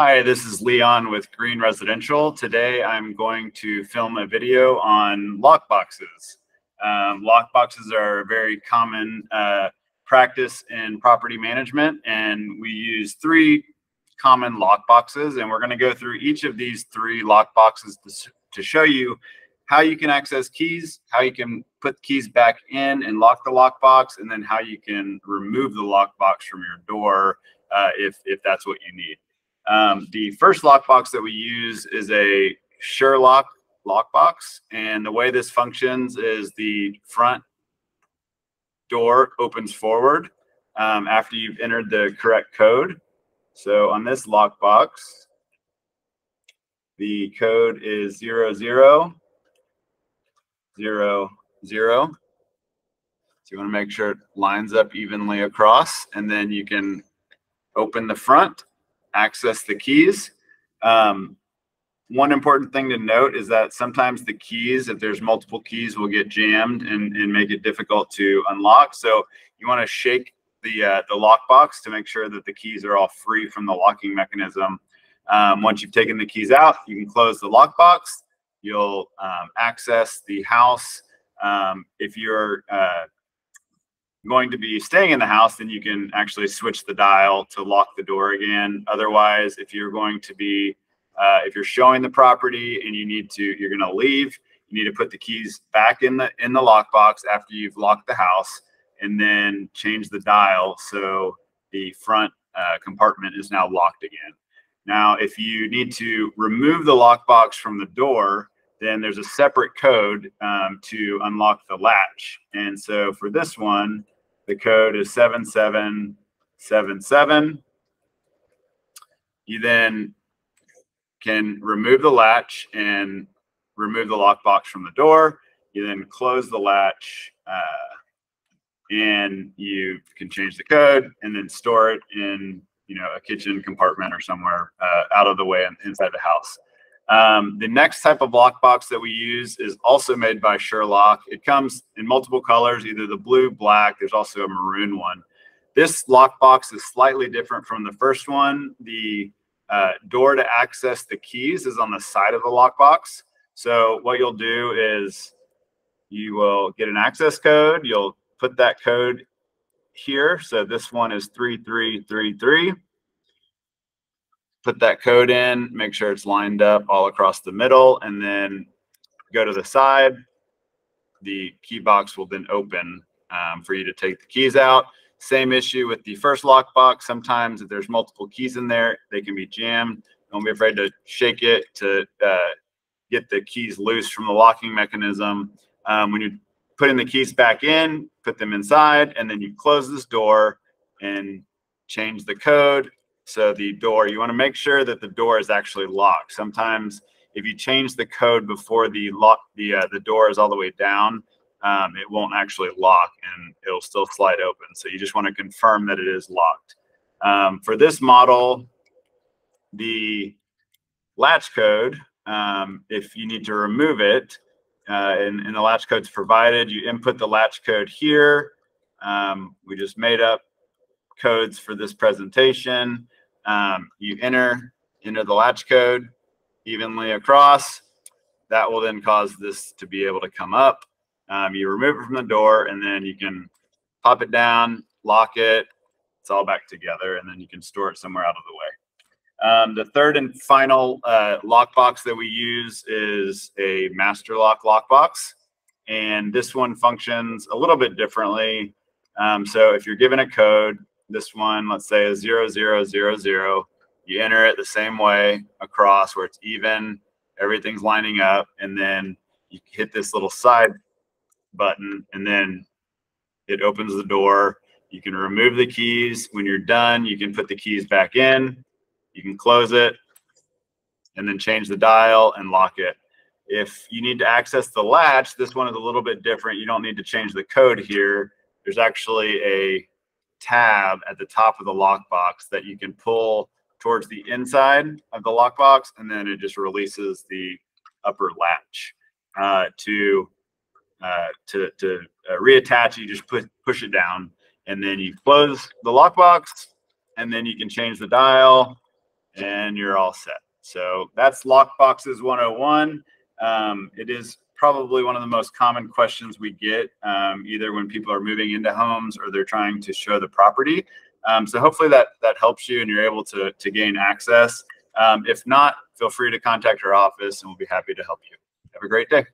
Hi, this is Leon with Green Residential. Today I'm going to film a video on lock boxes. Um, lock boxes are a very common uh, practice in property management and we use three common lockboxes, and we're going to go through each of these three lockboxes to, to show you how you can access keys, how you can put keys back in and lock the lockbox, and then how you can remove the lockbox from your door uh, if, if that's what you need. Um, the first lockbox that we use is a ShurLok lockbox. And the way this functions is the front door opens forward um, after you've entered the correct code. So on this lockbox, the code is zero zero zero zero. So you want to make sure it lines up evenly across, and then you can open the front, access the keys. Um, one important thing to note is that sometimes the keys, if there's multiple keys, will get jammed and, and make it difficult to unlock. So you want to shake the uh, the lockbox to make sure that the keys are all free from the locking mechanism. Um, once you've taken the keys out, you can close the lockbox. You'll um, access the house. Um, if you're uh, going to be staying in the house, then you can actually switch the dial to lock the door again. Otherwise, if you're going to be, uh, if you're showing the property and you need to, you're going to leave, you need to put the keys back in the in the lockbox after you've locked the house, and then change the dial so the front uh, compartment is now locked again. Now, if you need to remove the lockbox from the door, then there's a separate code um, to unlock the latch. And so for this one, the code is 7777. You then can remove the latch and remove the lockbox from the door. You then close the latch uh, and you can change the code and then store it in you know a kitchen compartment or somewhere uh, out of the way inside the house. Um, the next type of lockbox that we use is also made by ShurLok. It comes in multiple colors, either the blue, black. There's also a maroon one. This lockbox is slightly different from the first one. The uh, door to access the keys is on the side of the lockbox. So what you'll do is you will get an access code. You'll put that code here. So this one is 3333 put that code in, make sure it's lined up all across the middle, and then go to the side. The key box will then open um, for you to take the keys out. Same issue with the first lock box. Sometimes if there's multiple keys in there, they can be jammed. Don't be afraid to shake it to uh, get the keys loose from the locking mechanism. Um, when you're putting the keys back in, put them inside, and then you close this door and change the code so the door, you want to make sure that the door is actually locked. Sometimes if you change the code before the lock, the uh, the door is all the way down, um, it won't actually lock and it'll still slide open. So you just want to confirm that it is locked. Um, for this model, the latch code, um, if you need to remove it, uh, and, and, the latch code's provided, you input the latch code here. Um, we just made up codes for this presentation. Um, you enter enter the latch code evenly across. That will then cause this to be able to come up. Um, you remove it from the door, and then you can pop it down, lock it. It's all back together, and then you can store it somewhere out of the way. Um, the third and final uh, lockbox that we use is a master lock lockbox. And this one functions a little bit differently. Um, so if you're given a code, this one, let's say, is zero, zero, zero, zero. You enter it the same way across where it's even, everything's lining up, and then you hit this little side button, and then it opens the door. You can remove the keys. When you're done, you can put the keys back in. You can close it and then change the dial and lock it. If you need to access the latch, this one is a little bit different. You don't need to change the code here. There's actually a tab at the top of the lockbox that you can pull towards the inside of the lockbox, and then it just releases the upper latch. Uh, to uh, to to uh, reattach, you just put push it down, and then you close the lockbox, and then you can change the dial, and you're all set. So that's Lockboxes 101. Um, it is probably one of the most common questions we get, um, either when people are moving into homes or they're trying to show the property. Um, so hopefully that that helps you and you're able to to gain access. Um, if not, feel free to contact our office and we'll be happy to help you. Have a great day.